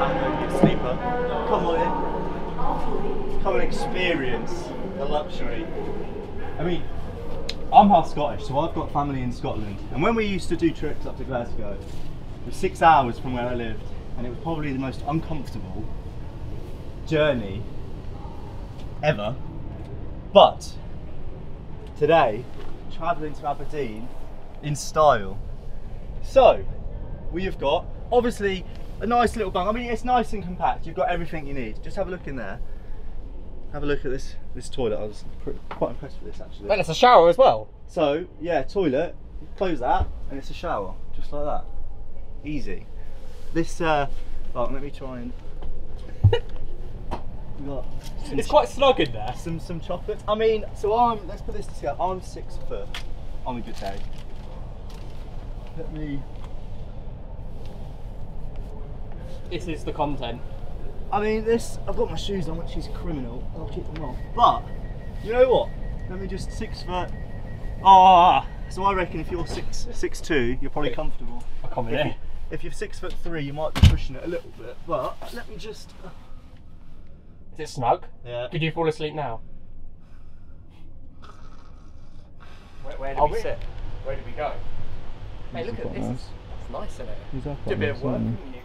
Tango, sleeper. Come on in. Come and experience the luxury. I mean, I'm half Scottish, so I've got family in Scotland. And when we used to do trips up to Glasgow, it was six hours from where I lived, and it was probably the most uncomfortable journey ever. But today, travelling to Aberdeen in style. So, we have got, obviously, a nice little bunk. I mean, it's nice and compact. You've got everything you need. Just have a look in there. Have a look at this this toilet. I was quite impressed with this actually. And it's a shower as well. So yeah, toilet. Close that, and it's a shower, just like that. Easy. This. Uh, oh, let me try and. Got It's quite snug in there. some some chocolate. I mean, so I'm. Let's put this to together. I'm six foot on a good day. Let me. This is the content. I mean, this. I've got my shoes on, which is criminal. I'll keep them off. But you know what? Let me just six foot. Ah. so I reckon if you're six six two, you're probably comfortable. I come in If, you, if you're six foot three, you might be pushing it a little bit. But let me just. Is it snug? Yeah. Could you fall asleep now? Where, where did Are we, we? sit? Where did we go? Hey, look at this. nice. It's nice, isn't it? These Do a bit of work, aren't they? couldn't you?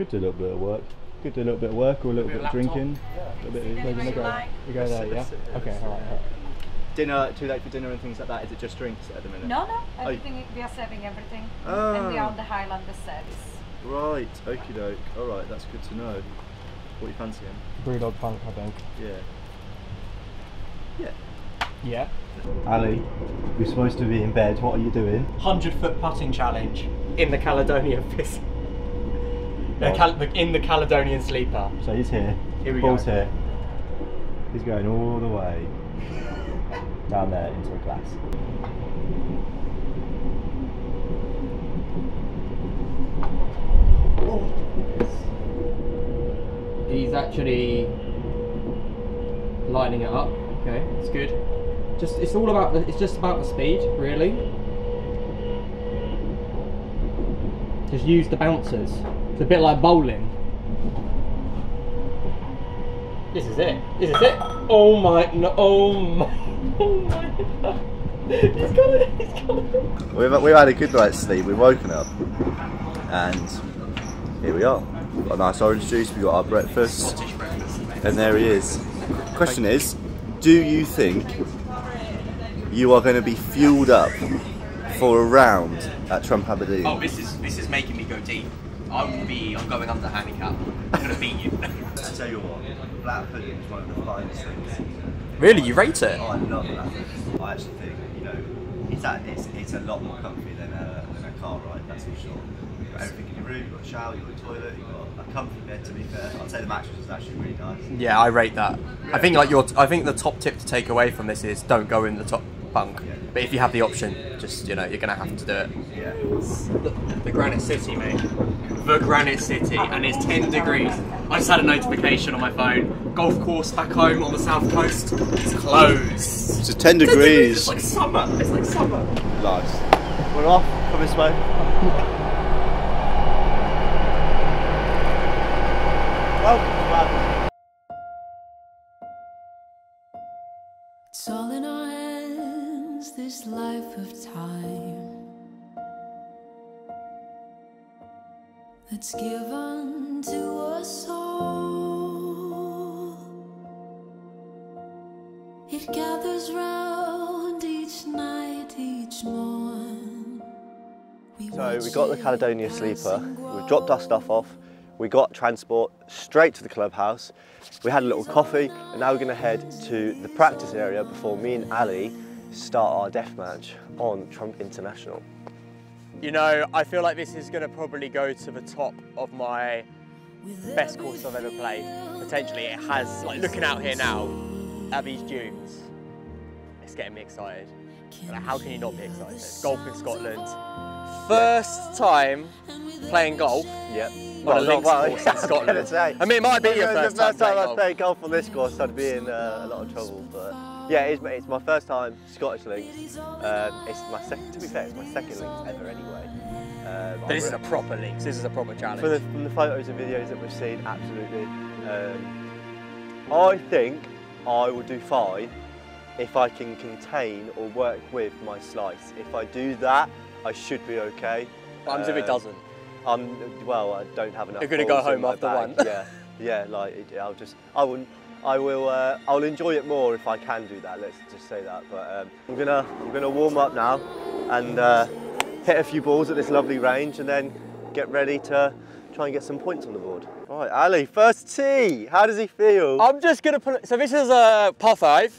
Could do a little bit of work. Could do a little bit of work or a little Bit bit of of drinking. Yeah. A little bit of, we're gonna you go. like. We go there, yeah? let's sit there, Okay, let's alright. Dinner too late for dinner and things like that. Is it just drinks at the minute? No, no, everything we are serving everything, and we Ah. are on the Highlander service. Right. Okie doke. All right. That's good to know. What are you fancying? Brewdog punk, I think. Yeah. Yeah. Yeah. Ali, you're supposed to be in bed. What are you doing? 100 foot putting challenge in the Caledonian Fizz. The Cal- the- in the Caledonian Sleeper. So he's here. Here we Ball's go. here. He's going all the way down there into a glass. He's actually lining it up. Okay, it's good. Just it's all about the, it's just about the speed, really. Just use the bouncers. It's a bit like bowling. This is it. This is it. Oh my no! Oh my! Oh my! He's got it. He's got it. We've, we've had a good night's sleep. We've woken up, and here we are. We've got a nice orange juice. We've got our breakfast, and there he is. Question is, do you think you are going to be fueled up for a round at Trump Aberdeen? Oh, this is this is making me go deep. I will be. I'm going under handicap. I'm gonna beat you. I tell you what, black pudding is one of the finest things. really, you rate it? Oh, I love black pudding. I actually think you know it's a, it's, it's a lot more comfy than a, than a car ride. That's for sure. You've got everything in your room. You've got a shower. You've got a toilet. You've got a comfy bed. To be fair, I'd say the mattress is actually really nice. Yeah, I rate that. I think like your. I think the top tip to take away from this is don't go in the top bunk. But if you have the option, just you know you're gonna have to do it. Yeah. The, the Granite City, mate. The Granite City, and it's 10 degrees. I just had a notification on my phone. Golf course back home on the south coast. It's closed. It's 10 degrees. It's like summer. It's like summer. Nice. We're off. Come this way. Welcome to Aberdeen. It's all in our hands, this life of time that's given to us all. It gathers round each night, each morn. So we got the Caledonia sleeper. We dropped our stuff off. We got transport straight to the clubhouse. We had a little coffee, and now we're going to head to the practice area before me and Ali start our death match on Trump International. You know, I feel like this is going to probably go to the top of my best course I've ever played. Potentially, it has. Like looking out here now at these dunes, it's getting me excited. Like, how can you not be excited? Golf in Scotland, first time playing golf. Yep. On a links course in Scotland. say. I mean, it might be your first the first time time playing I golf. played golf on this course, I'd be in uh, a lot of trouble. But yeah, it's, it's my first time Scottish links. Um, it's my second. To be fair, it's my second links ever anyway. Um, But this is a proper links. This is a proper challenge. from the, from the photos and videos that we've seen, absolutely. Um, I think I will do fine if I can contain or work with my slice. If I do that, I should be okay. What happens if it Um, doesn't? I'm well. I don't have enough. You're gonna go home after one. Yeah, yeah. Like it- I'll just, I will, I will, uh, I'll enjoy it more if I can do that. Let's just say that. But um, I'm gonna, I'm gonna warm up now and uh, hit a few balls at this lovely range, and then get ready to try and get some points on the board. All right, Ali, first tee. How does he feel? I'm just gonna put it. So this is a par five.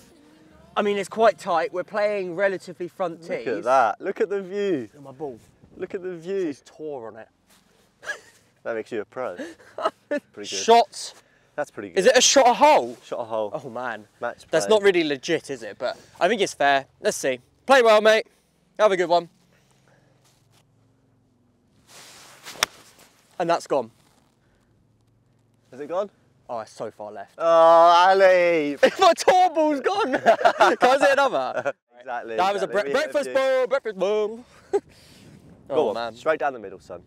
I mean, it's quite tight. We're playing relatively front tees. Look at that. Look at the view. Look at my ball. Look at the view. It's tore on it. That makes you a pro. Pretty good. Shots. That's pretty good. Is it a shot a hole? Shot a hole. Oh man. Match That's not really legit, is it? But I think it's fair. Let's see. Play well, mate. Have a good one. And that's gone. Has it gone? Oh, it's so far left. Oh, Ali. My tour ball's gone. Can I see another? exactly. That was a bre- exactly. We hit breakfast ball. breakfast. Go oh on, man. straight down the middle, son.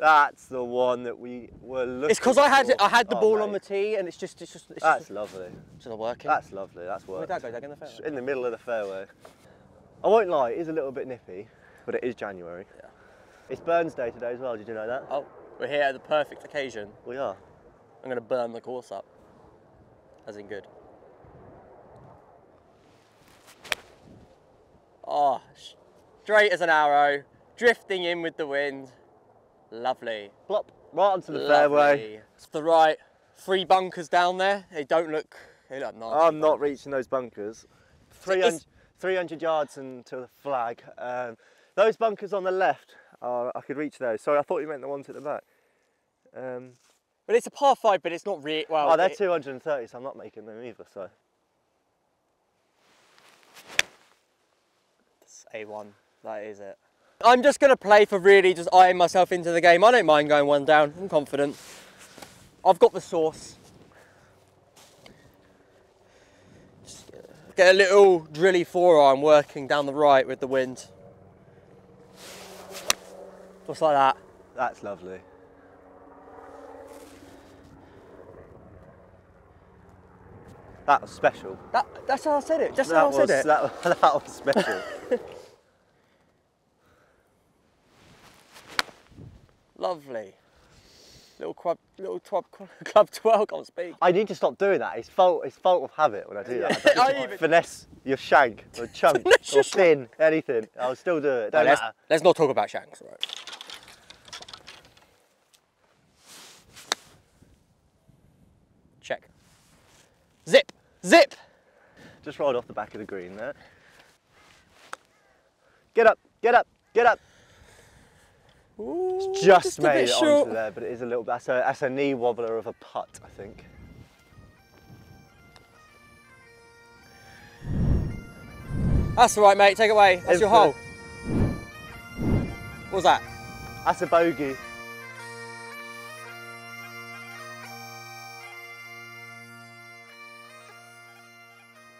That's the one that we were looking It's because I had. I had the Oh, ball on the tee and it's just it's just it's That's just, lovely. it's not working. That's lovely. That's Where'd work. that go? Did that go in the fairway? In the middle of the fairway. I won't lie, it is a little bit nippy, but it is January. Yeah. It's Burns Day today as well. Did you know that? Oh, we're here at the perfect occasion. We are. I'm gonna burn the course up. As in good. Oh, straight as an arrow, drifting in with the wind. Lovely. Plop right onto the Lovely. fairway. It's the right. Three bunkers down there. They don't look. They look nice. I'm not reaching those bunkers. 300, it's- 300 yards until the flag. Um, those bunkers on the left, are, I could reach those. Sorry, I thought you meant the ones at the back. Um, But it's a par five, but it's not really. Well, oh, they're it- 230, so I'm not making them either. So It's A1. That is it. I'm just going to play for really just eyeing myself into the game. I don't mind going one down. I'm confident. I've got the sauce. Just get a little drilly forearm working down the right with the wind. Just like that. that's lovely. That was special. that that's how I said it. Just that how I was said it. That, that was special. Lovely. Little club, little club, club 12, can't speak. I need to stop doing that. It's fault. It's fault of habit when I do that. I I even- finesse your shank or chunk or thin anything. I'll still do it. No, Don't let's, matter. let's not talk about shanks, right? Check. Zip! Zip! Just rolled off the back of the green there. Get up, get up, get up. Ooh, Just, a made it short. onto there, but it is a little bit, that's a, that's a knee wobbler of a putt, I think. That's all right, mate. Take it away. That's your hole. What was that? That's a bogey.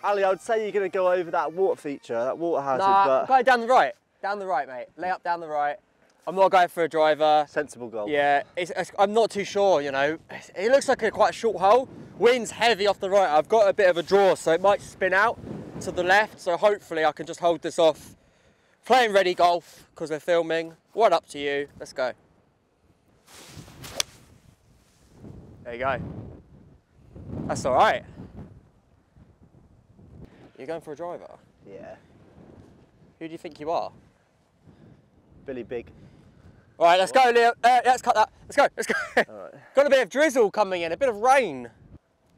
Ali, I would say you're going to go over that water feature, that water hazard, Nah, but go down the right. Down the right, mate. Lay up down the right. I'm not going for a driver. sensible goal. Yeah, it's, it's- I'm not too sure, you know. It looks like a quite short hole. Wind's heavy off the right. I've got a bit of a draw, so it might spin out to the left. So hopefully I can just hold this off. Playing ready golf because we're filming. What up to you? Let's go. There you go. That's all right. You're going for a driver. Yeah. Who do you think you are? Billy Big. All right, let's go, Leo. Uh, let's cut that. Let's go. Let's go. Right. Got a bit of drizzle coming in, a bit of rain.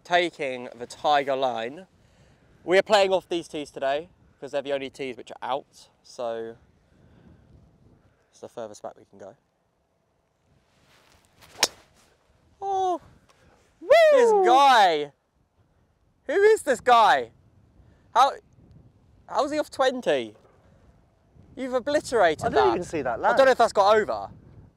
Taking the Tiger line. We're playing off these tees today because they're the only tees which are out. So it's the furthest back we can go. Oh, this guy. Who is this guy? How? How's he off 20? You've obliterated I that. didn't even see that I don't know if that's got over.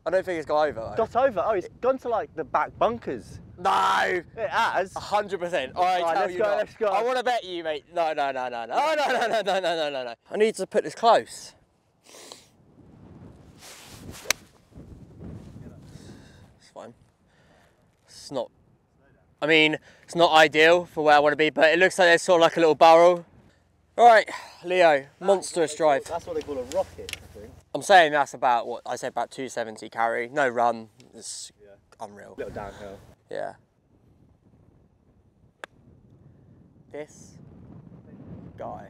I don't think it's got over. though. Got over. Oh, it's gone to like the back bunkers. No! It has. hundred percent. I Alright, tell let's you go, not. let's go. I want to bet you, mate. No, no, no, no, no, no, no, no, no, no, no, no, no. I need to put this close. It's fine. It's not. I mean, it's not ideal for where I want to be, but it looks like there's sort of like a little barrel. All right, Leo, monstrous drive. That's what they call a rocket, I think. I'm saying that's about what I said about 270 carry. No run. It's unreal. A Little downhill. Yeah. This guy.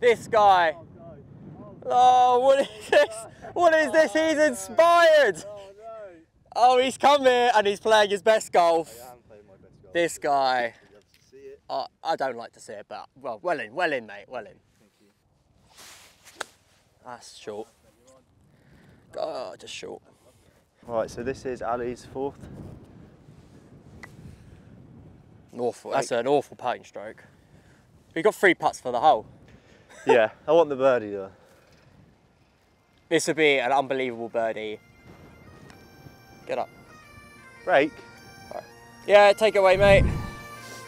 This guy. Oh, oh, oh what is oh, this? What is this? He's inspired. Oh, he's come here and he's playing his best golf. best golf. This guy. I don't like to see it, but well, well in, well in, mate, well in. That's short. Oh, just short. Right, so this is Ali's fourth. Awful. That's an awful putting stroke. We got three putts for the hole. yeah, I want the birdie though. This would be an unbelievable birdie. Get up. Break. Yeah, take it away, mate.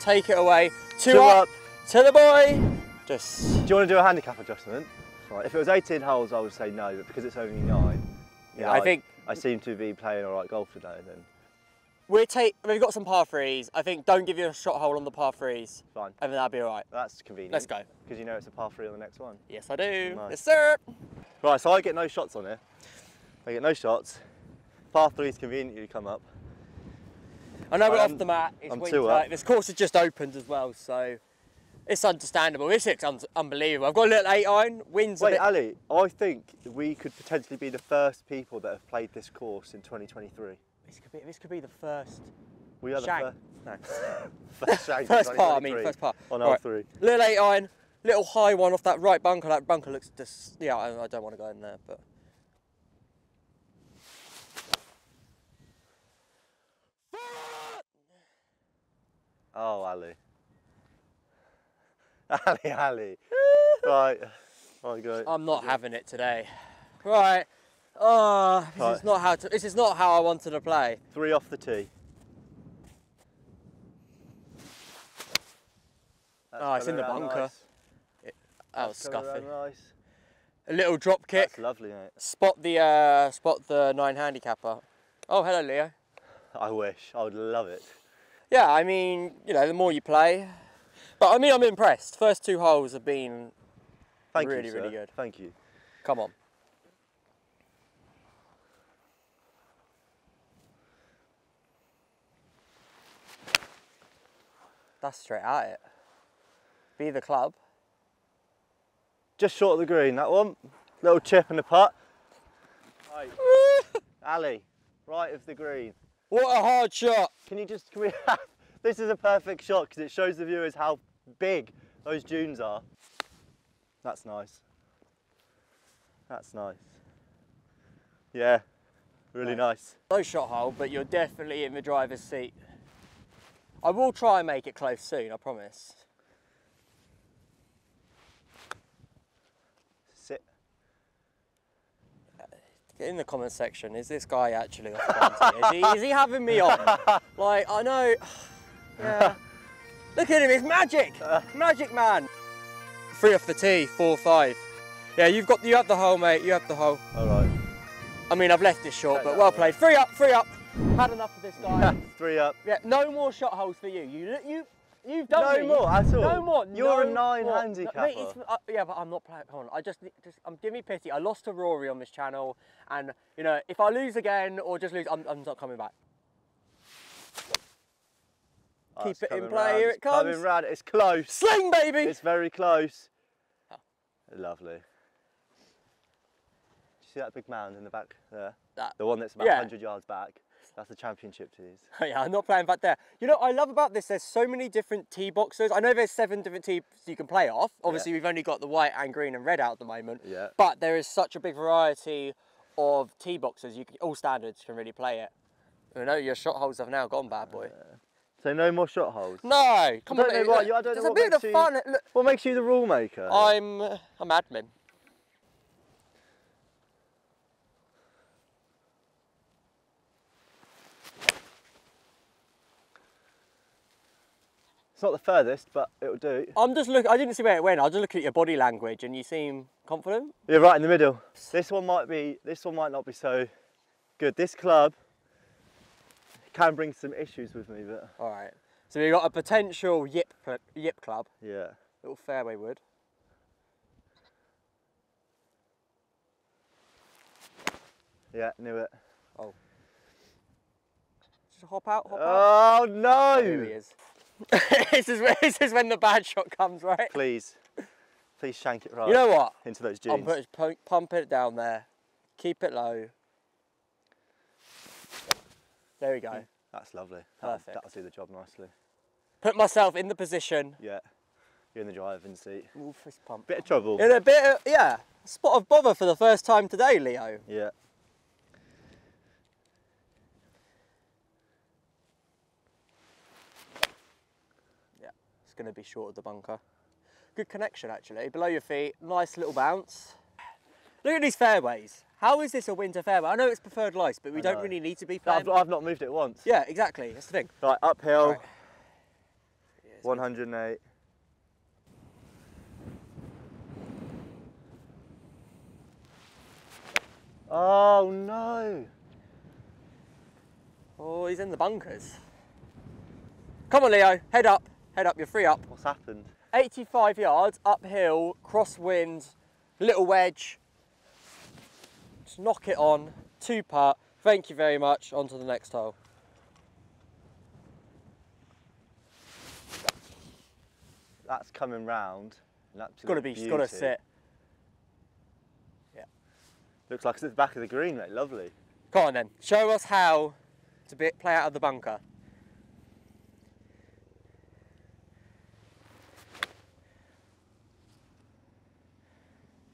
Take it away. Two, Two up, up. to the boy. Just Do you want to do a handicap adjustment? Right, if it was 18 holes, I would say no, but because it's only nine, Yeah, know, I think- I seem to be playing all right golf today. Then we're take. We've got some par threes. I think don't give you a shot hole on the par threes. fine. I think that'll be all right. That's convenient. Let's go. Because you know it's a par three on the next one. Yes, I do. Nice. Yes, sir. Right, so I get no shots on here. I get no shots. Par threes conveniently come up. I know we're off the mat. It's I'm winter. This course has just opened as well, so it's understandable. This looks un- unbelievable. I've got a little eight iron. Winds a Wait, bit. Ali, I think we could potentially be the first people that have played this course in 2023. This could be. This could be the first. We are the first. No. First, shank First par, I mean, first par. On All hole right. three. Little eight iron, little high one off that right bunker. That bunker looks just, yeah, I, I don't want to go in there, but. Oh, Ali. Ali, Ali. right. I go. I'm not having it today. Right. Oh, this Right. is not how to, this is not how I wanted to play. Three off the tee. That's Oh, it's in the bunker. nice. That was That's scuffy. Nice. A little drop kick. That's lovely, mate. Spot the uh, spot the nine handicapper. Oh, hello, Leo. I wish. I would love it. Yeah, I mean, you know, the more you play, but I mean, I'm impressed. First two holes have been Thank Really, you, really good. Thank you. Come on. That's straight at it. Be the club. Just short of the green, that one. Little chip and the putt. Right. Ali, right of the green. What a hard shot. Can you just, can we have, this is a perfect shot because it shows the viewers how big those dunes are. That's nice. That's nice. Yeah, really nice. No shot hole, but you're definitely in the driver's seat. I will try and make it close soon, I promise. Sit. Get in the comment section. Is this guy actually off is, he, is he having me on? Like, I know. Yeah. Look at him, it's magic! Magic man! Three off the tee, four, five. Yeah, you've got, you have the hole, mate, you have the hole. All right. I mean, I've left it short, but well played. Three up, three up. Had enough of this guy. Three up. yeah, no more shot holes for you. You, you, you've done No me. more at all? No more. You're a nine more. handicapper. mate, it's- uh, yeah, but I'm not playing. Come on, I just, just, um, give me pity. I lost to Rory on this channel, and you know, if I lose again or just lose, I'm, I'm not coming back. Oh, Keep it in play, round, here it comes. Coming round. It's close. Sling, baby. It's very close. Oh. Lovely. Do you see that big mound in the back there? That- the one that's about yeah. 100 yards back. That's the championship tees. yeah, I'm not playing back there. You know, I love about this. There's so many different tee boxes. I know there's seven different tees you can play off. Obviously, we've only got the white and green and red out at the moment. Yeah. But there is such a big variety of tee boxes. You can, all standards can really play it. You know, your shot holes have now gone bad, boy. So no more shot holes. No, come I don't on. know what you- I don't there's know a what bit of makes you- What makes you the rule maker? I'm, I'm admin. It's not the furthest, but it'll do. I'm just looking. I didn't see where it went. I was just looking at your body language, and you seem confident. You're right in the middle. This one might be. This one might not be so good. This club can bring some issues with me, but All right. So we've got a potential yip yip club, yeah. little fairway wood. Yeah, knew it. Oh. Just hop out, hop out. Oh no! There he is. this is this is when the bad shot comes, right? Please, please shank it right You know what? into those jeans. I'm putting pump, it down there. Keep it low. There we go. That's lovely. That'll, Perfect. that'll do the job nicely. Put myself in the position. Yeah, you're in the driving seat. Ooh, fist pump. Bit of trouble. In a bit, of, yeah, spot of bother for the first time today, Leo. Yeah. Going to be short of the bunker. Good connection actually. Below your feet, nice little bounce. Look at these fairways. How is this a winter fairway? I know it's preferred lies, but we don't really need to be I've. I've not moved it once. Yeah, exactly. That's the thing. Right, uphill, Right. 108. Oh no! Oh, he's in the bunkers. Come on, Leo. Head up. Head up. You're free up. What's happened? 85 yards uphill, crosswind, little wedge. Just knock it on. Two putt. Thank you very much. On to the next hole. That's coming round. It's got to absolute be. It's got to sit. Yeah. Looks like it's at the back of the green, mate. Lovely. Come on then. Show us how to be, play out of the bunker.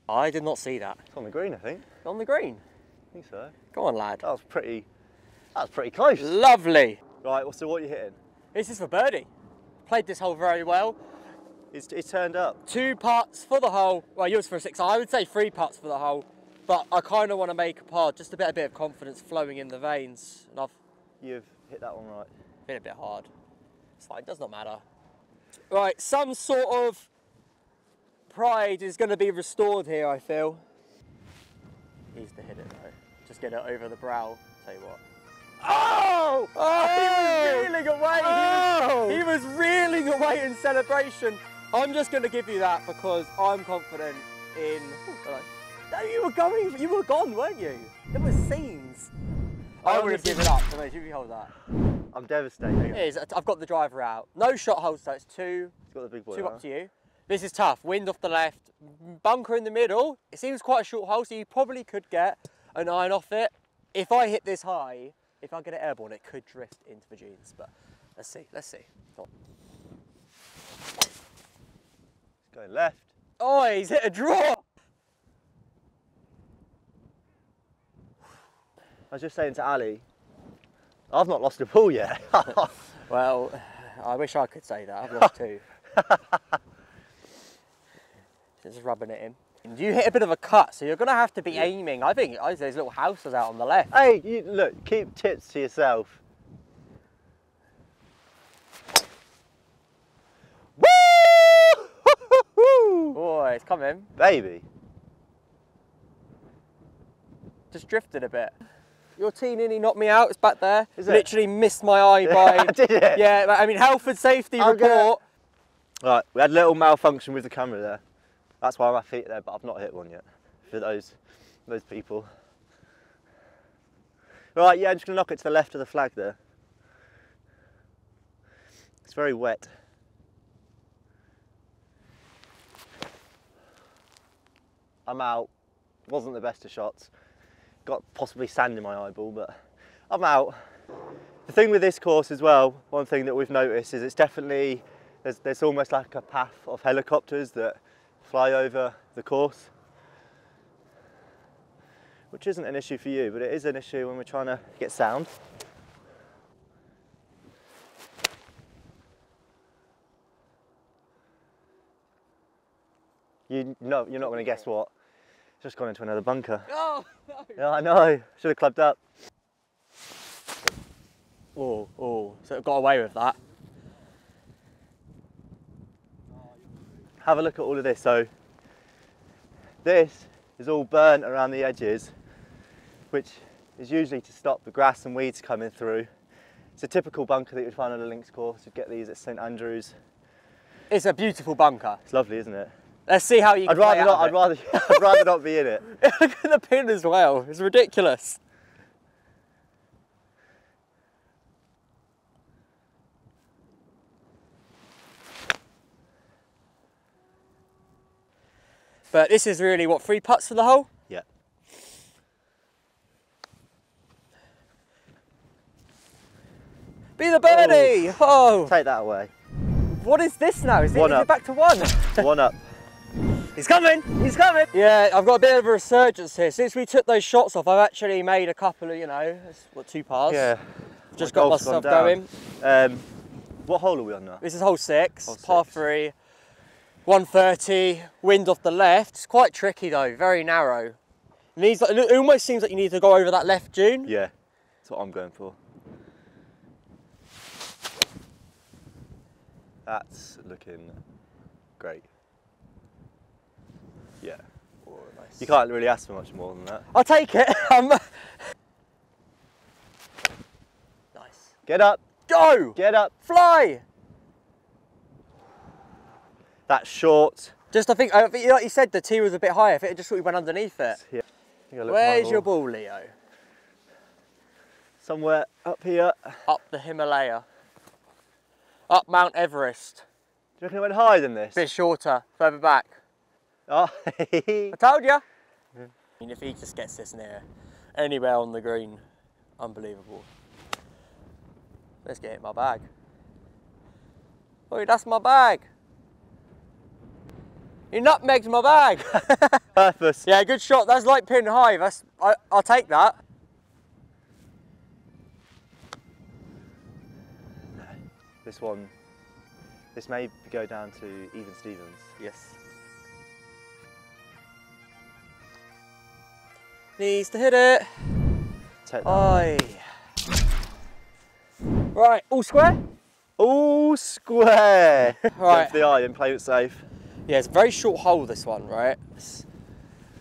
I did not see that. It's on the green, I think. On the green. I think so. Go on, lad. That was pretty. That was pretty close. Lovely. Right. well, So what are you hitting? This is for birdie. Played this hole very well. It's, it's turned up. Two putts for the hole. Well, yours for a six. I would say three putts for the hole, but I kind of want to make a par, just a bit, a bit of confidence flowing in the veins, and I've You've hit that one right. been a bit hard. It's fine. It does not matter. Right, some sort of pride is going to be restored here. I feel. Needs to hit it though. Just get it over the brow. Tell you what. Oh! oh, oh! oh! oh! he was reeling away. Oh! He, was, he was reeling away in celebration. I'm just going to give you that because I'm confident in. Oh. No, you were going. You were gone, weren't you? There were scenes. I would have given up. So mate, you hold that. I'm devastated. It is. I've got the driver out. No shot hold, so it's two. It's got the big boy. Two up to you. This is tough. Wind off the left, bunker in the middle. It seems quite a short hole, so you probably could get an iron off it. If I hit this high, if I get it airborne, it could drift into the dunes. But let's see. Let's see. It's going left. Oh, he's hit a draw. I was just saying to Ali, I've not lost a ball yet. Well, I wish I could say that. I've lost two. Just rubbing it in. You hit a bit of a cut, so you're going to have to be aiming. I think oh, there's little houses out on the left. hey, you, look, keep tips to yourself. Woo! Boy, it's coming. Baby. Just drifted a bit. Your tee nearly knocked me out. It's back there. Is it? Literally missed my eye by. Did it? Yeah, I mean, health and safety I'm gonna- report. Right, we had a little malfunction with the camera there. That's why my feet are there, but I've not hit one yet. For those, those people. Right, yeah, I'm just gonna knock it to the left of the flag there. It's very wet. I'm out. Wasn't the best of shots. Got possibly sand in my eyeball, but I'm out. The thing with this course as well, one thing that we've noticed is it's definitely there's, there's almost like a path of helicopters that fly over the course, which isn't an issue for you, but it is an issue when we're trying to get sound. You know, you're not going to guess what. Just gone into another bunker. Oh, no. Yeah, I know. Should have clubbed up. Oh, oh. So it got away with that. Have a look at all of this. So this is all burnt around the edges, which is usually to stop the grass and weeds coming through. It's a typical bunker that you'd find on a links course. You'd get these at St Andrews. It's a beautiful bunker. It's lovely, isn't it? Let's see how you. I'd rather not. I'd rather. I'd rather not be in it. Look at the pin as well. It's ridiculous. But this is really what three putts for the hole. Yeah. Be the birdie. Oh, Take that away. what is this now? Is it, One is it back to one? One up. He's coming! He's coming! Yeah, I've got a bit of a resurgence here. Since we took those shots off, I've actually made a couple of, you know, what, two pars? Yeah. Just my got myself going. Um, what hole are we on now? This is hole six, Hole par six. three, 130, wind off the left. It's quite tricky though, very narrow. It, needs, it almost seems like you need to go over that left dune. Yeah. That's what I'm going for. That's looking great. Yeah. Oh, nice. You can't really ask for much more than that. I'll take it. Nice. Get up. Go! Get up. Fly! That's short. Just I think, I think, like you said, the tee was a bit higher. I think it just thought we went underneath it. Yeah. I think I looked at my Where's your ball. Leo? Somewhere up here. Up the Himalaya. Up Mount Everest. Do you reckon it went higher than this? Bit shorter, further back. Oh, I told you. I mean, if he just gets this near anywhere on the green, unbelievable. Let's get it in my bag. Oh, that's my bag. You nutmegged my bag. purpose. yeah, good shot. That's like pin high. That's I, I'll take that. This one, this may go down to even Stevens. Yes. Needs to hit it. Take that. Right, all square? All square. Go Right. for the eye and play it safe. Yeah, it's a very short hole this one, right? It's-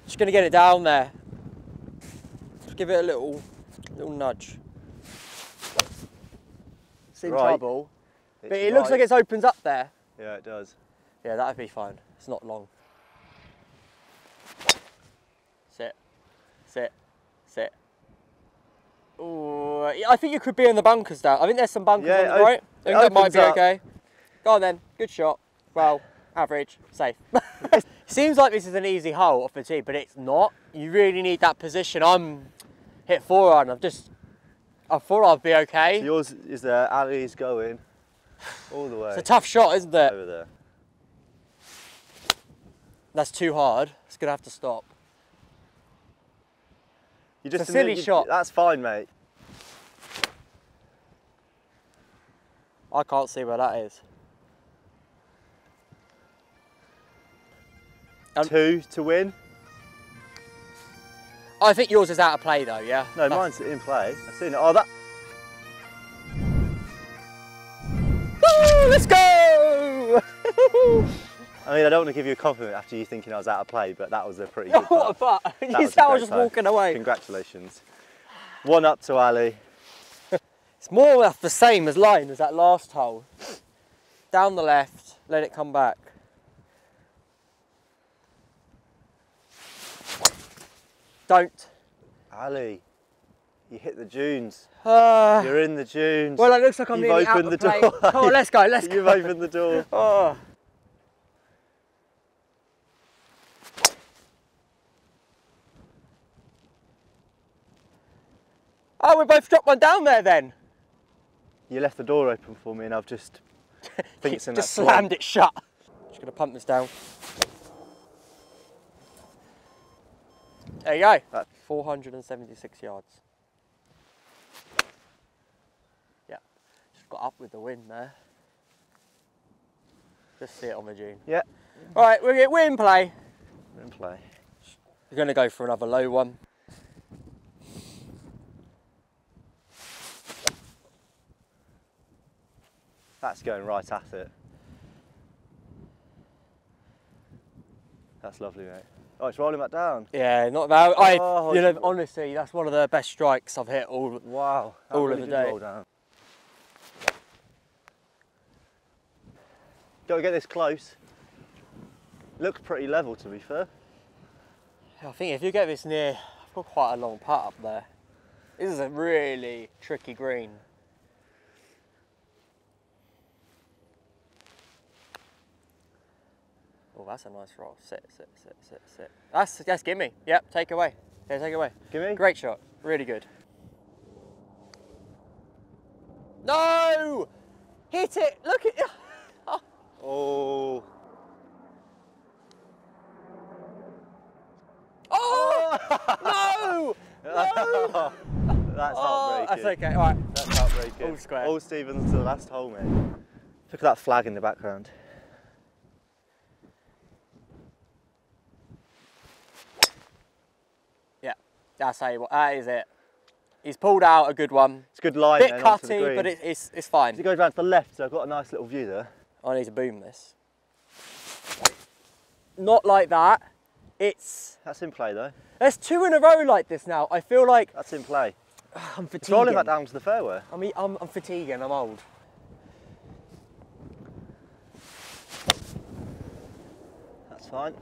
just gonna get it down there. Just give it a little, little nudge. It's in Right. trouble, but It's it looks like right. it's opens up there. Yeah, it does. Yeah, that'd be fine. It's not long. Sit, sit, sit. Ooh, I think you could be in the bunkers down. I think there's some bunkers Yeah, on the right. I it think that might be up. okay. Go on then. Good shot. Well, average, safe. Seems like this is an easy hole off the tee, but it's not. You really need that position. I'm hit four on. I've just, I thought I'd be okay. So yours is there, Ali's going all the way It's a tough shot, isn't it? over there. That's too hard. It's gonna have to stop. You just a just silly you- shot. That's fine, mate. I can't see where that is. Um, Two to win. I think yours is out of play though, yeah? No, That's- mine's in play. I've seen it. Oh, that. Woo, let's go! I mean, I don't want to give you a compliment after you thinking I was out of play, but that was a pretty good what a putt. You was said I was just putt. walking away. Congratulations. One up to Ali. It's more or less the same as line as that last hole. Down the left, let it come back. Don't. Ali, you hit the dunes. Uh, You're in the dunes. well, it looks like I'm You've nearly out opened of the play. door. Come on, let's go, let's You've go. opened the door. Oh. Oh, we both dropped one down there then. You left the door open for me, and I've just think it's in Just that slammed it shut. Just gonna pump this down. There you go. That- 476 yards. Yeah, just got up with the wind there. Just see it on the dune. Yeah, All right, we're, we're in play. we're in play. We're gonna go for another low one. That's going right at it. That's lovely, mate. Oh, it's rolling back down. Yeah, not that. I, oh, you know, honestly, that's one of the best strikes I've hit all. Wow, all really of the day. Roll down. Got to get this close. Looks pretty level, to be fair. I think if you get this near, I've got quite a long putt up there. This is a really tricky green. Oh, that's a nice roll. Sit, sit, sit, sit, sit. That's, that's gimme. Yep, take away. Yeah, take away. Gimme? Great shot. Really good. No! Hit it! Look at Oh. Oh! no! No! That's Oh, heartbreaking. that's okay. All right. That's heartbreaking. All square. All Stevens to the last hole, mate. Look at that flag in the background. That's how you, that is it. He's pulled out a good one. It's a good line Bit then cutty, but it, it's, it's fine. It goes round to the left, so I've got a nice little view there. Oh, I need to boom this. Not like that. It's That's in play though. there's two in a row like this now. I feel like That's in play. I'm fatiguing. It's rolling that down to the fairway. I mean, I'm, I'm fatiguing. I'm old. That's fine.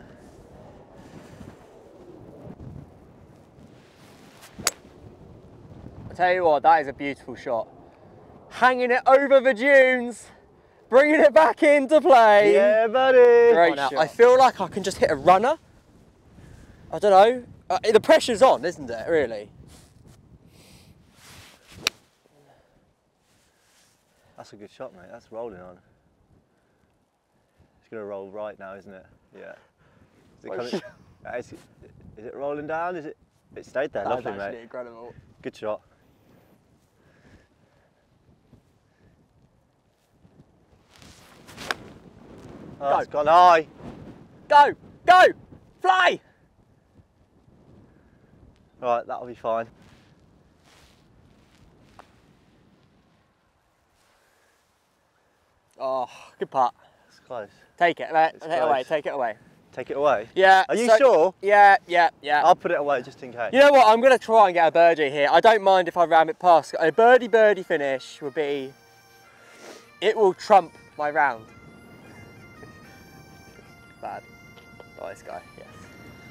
Tell you what, that is a beautiful shot. Hanging it over the dunes, bringing it back into play. Yeah, buddy. Great shot. I feel like I can just hit a runner. I don't know. Uh, the pressure's on, isn't it? Really. That's a good shot, mate. That's rolling on. It's gonna roll right now, isn't it? Yeah. Is it, Oh, coming, shit. Uh, is, it, is it rolling down? Is it? It stayed there. That Lovely, actually mate. incredible. Good shot. Oh, Go. it's gone high. Go, go, fly. Right, that'll be fine. Oh, good putt. It's close. Take it, mate. It's Take it away. Take it away. Take it away. Yeah. Are you so- sure? Yeah, yeah, yeah. I'll put it away just in case. You know what? I'm going to try and get a birdie here. I don't mind if I ram it past. A birdie birdie finish would be. It will trump my round. Bad. Oh, this guy. Yes.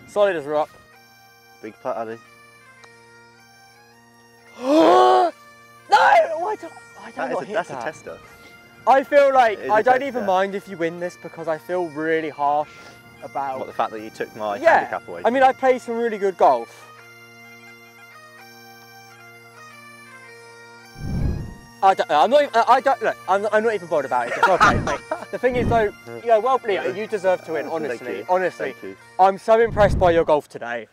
Solid as rock. Big putt, Ali. no! I don't, I don't That is a, hit that's that. a tester. I feel like is I don't tester. even mind if you win this because I feel really harsh about. What the fact that you took my yeah. handicap away. I mean, I play some really good golf. I don't. I'm not. Even, I don't. Look, I'm, I'm not even bothered about it. It's okay. The thing is, though, uh, you know, well, Leo, you deserve to win. Honestly, honestly, Thank you. I'm so impressed by your golf today.